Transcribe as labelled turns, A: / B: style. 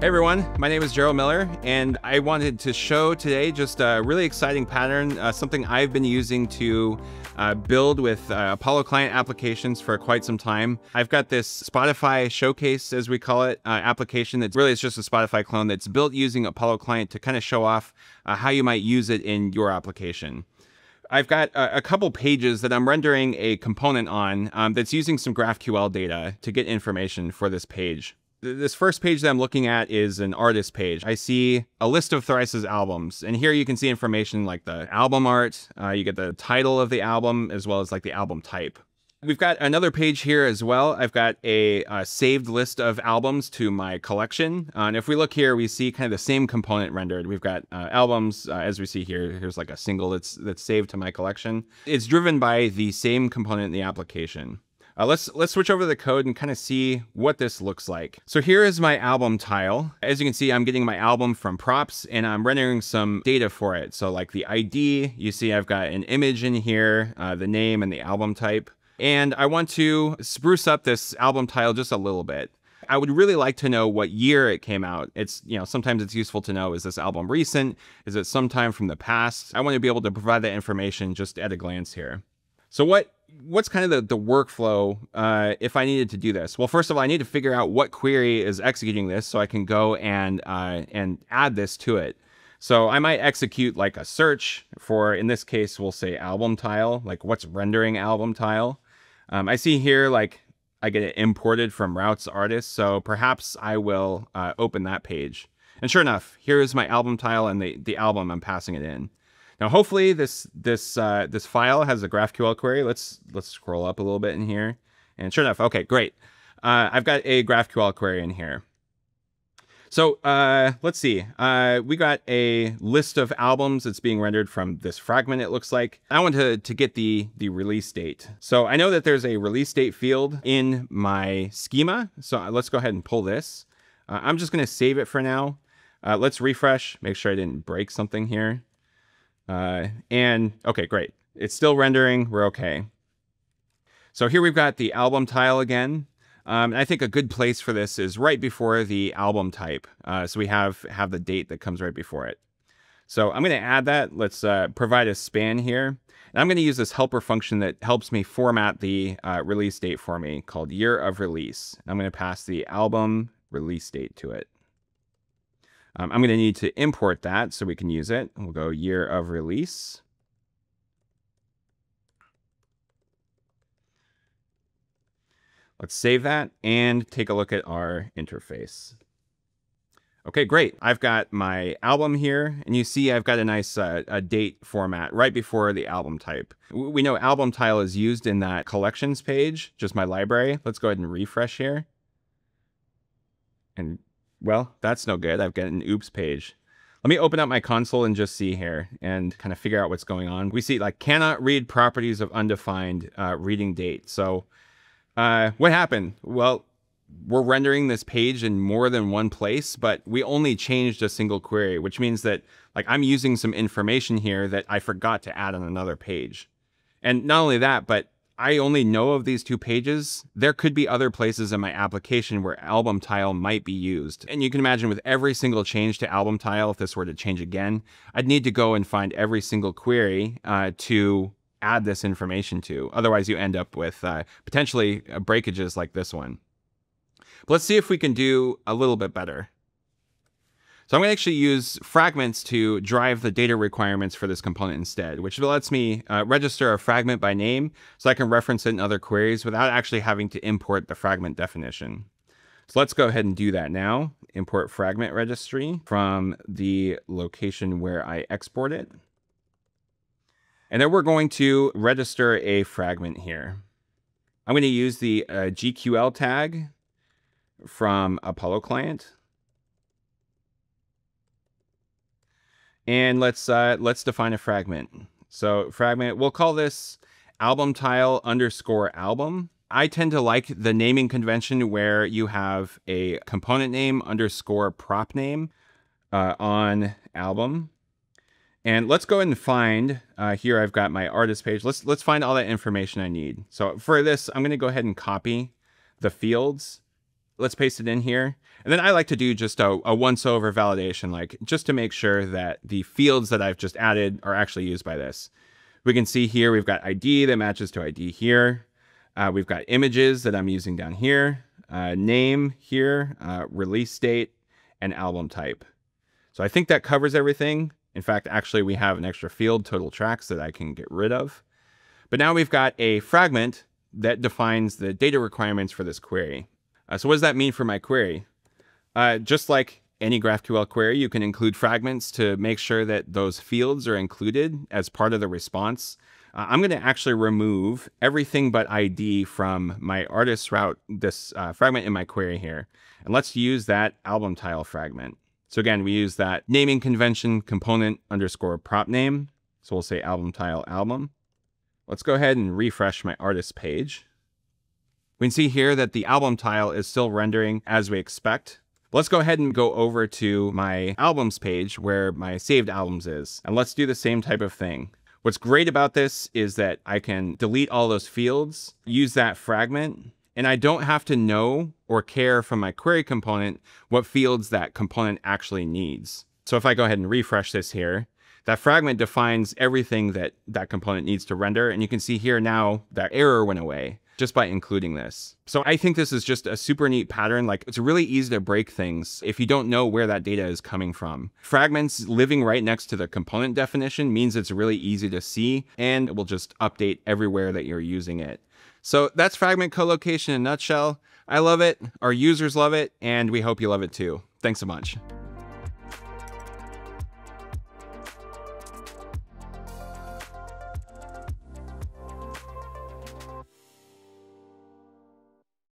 A: Hey everyone, my name is Jerel Miller, and I wanted to show today just a really exciting pattern, uh, something I've been using to uh, build with uh, Apollo client applications for quite some time. I've got this Spotify showcase, as we call it, uh, application that's really it's just a Spotify clone that's built using Apollo client to kind of show off uh, how you might use it in your application. I've got a, a, couple pages that I'm rendering a component on um, that's using some GraphQL data to get information for this page this first page that I'm looking at is an artist page. I see a list of Thrice's albums, and here you can see information like the album art, uh, you get the title of the album, as well as like the album type. We've got another page here as well. I've got a, a saved list of albums to my collection. Uh, and if we look here, we see kind of the same component rendered. We've got uh, albums, uh, as we see here. Here's like a single that's, that's saved to my collection. It's driven by the same component in the application. Uh, let's let's switch over to the code and kind of see what this looks like. So here is my album tile. As you can see, I'm getting my album from props and I'm rendering some data for it. So like the ID, you see I've got an image in here, uh, the name and the album type. And I want to spruce up this album tile just a little bit. I would really like to know what year it came out. It's, you know, sometimes it's useful to know, is this album recent? Is it sometime from the past? I want to be able to provide that information just at a glance here. So what what's kind of the, the workflow uh, if I needed to do this? Well, first of all, I need to figure out what query is executing this so I can go and uh, and add this to it. So I might execute like a search for, in this case, we'll say album tile, like what's rendering album tile. Um, I see here like I get it imported from routes artist, so perhaps I will uh, open that page. And sure enough, here is my album tile and the, the album I'm passing it in. Now, hopefully this this uh, this file has a GraphQL query. Let's let's scroll up a little bit in here. And sure enough, okay, great. Uh, I've got a GraphQL query in here. So uh, let's see. Uh, we got a list of albums that's being rendered from this fragment, it looks like. I want to, to get the, the release date. So I know that there's a release date field in my schema. So let's go ahead and pull this. Uh, I'm just going to save it for now. Uh, let's refresh, make sure I didn't break something here. Uh, and okay, great. It's still rendering. We're okay. So here we've got the album tile again. Um, I think a good place for this is right before the album type. Uh, so we have, have the date that comes right before it. So I'm going to add that. Let's uh, provide a span here. And I'm going to use this helper function that helps me format the uh, release date for me called year of release. I'm going to pass the album release date to it. Um, I'm going to need to import that so we can use it. We'll go year of release. Let's save that and take a look at our interface. Okay, great. I've got my album here, and you see I've got a nice uh, a date format right before the album type. We know album tile is used in that collections page, just my library. Let's go ahead and refresh here. And well, that's no good. I've got an oops page. Let me open up my console and just see here and kind of figure out what's going on. We see like cannot read properties of undefined uh, reading date. So uh, what happened? Well, we're rendering this page in more than one place, but we only changed a single query, which means that like I'm using some information here that I forgot to add on another page. And not only that, but I only know of these two pages, there could be other places in my application where album tile might be used. And you can imagine with every single change to album tile, if this were to change again, I'd need to go and find every single query uh, to add this information to. Otherwise, you end up with uh, potentially uh, breakages like this one. But let's see if we can do a little bit better. So I'm going to actually use fragments to drive the data requirements for this component instead, which lets me uh, register a fragment by name so I can reference it in other queries without actually having to import the fragment definition. So let's go ahead and do that now. Import fragment registry from the location where I export it. And then we're going to register a fragment here. I'm going to use the uh, GQL tag from Apollo client. And let's uh, let's define a fragment. So fragment, we'll call this album tile underscore album. I tend to like the naming convention where you have a component name underscore prop name uh, on album. And let's go and find, uh, here I've got my artist page. Let's, let's find all that information I need. So for this, I'm going to go ahead and copy the fields Let's paste it in here. And then I like to do just a, a once over validation, like just to make sure that the fields that I've just added are actually used by this. We can see here, we've got ID that matches to ID here. Uh, we've got images that I'm using down here, uh, name here, uh, release date, and album type. So I think that covers everything. In fact, actually, we have an extra field, total tracks, that I can get rid of. But now we've got a fragment that defines the data requirements for this query. Uh, so what does that mean for my query? Uh, just like any GraphQL query, you can include fragments to make sure that those fields are included as part of the response. Uh, I'm going to actually remove everything but ID from my artist route, this uh, fragment in my query here. And let's use that album tile fragment. So again, we use that naming convention component underscore prop name. So we'll say album tile album. Let's go ahead and refresh my artist page. We can see here that the album tile is still rendering as we expect. Let's go ahead and go over to my albums page where my saved albums is. And let's do the same type of thing. What's great about this is that I can delete all those fields, use that fragment, and I don't have to know or care from my query component what fields that component actually needs. So if I go ahead and refresh this here, that fragment defines everything that that component needs to render. And you can see here now that error went away just by including this. So I think this is just a super neat pattern. Like it's really easy to break things if you don't know where that data is coming from. Fragments living right next to the component definition means it's really easy to see and it will just update everywhere that you're using it. So that's fragment colocation in a nutshell. I love it, our users love it, and we hope you love it too. Thanks so much.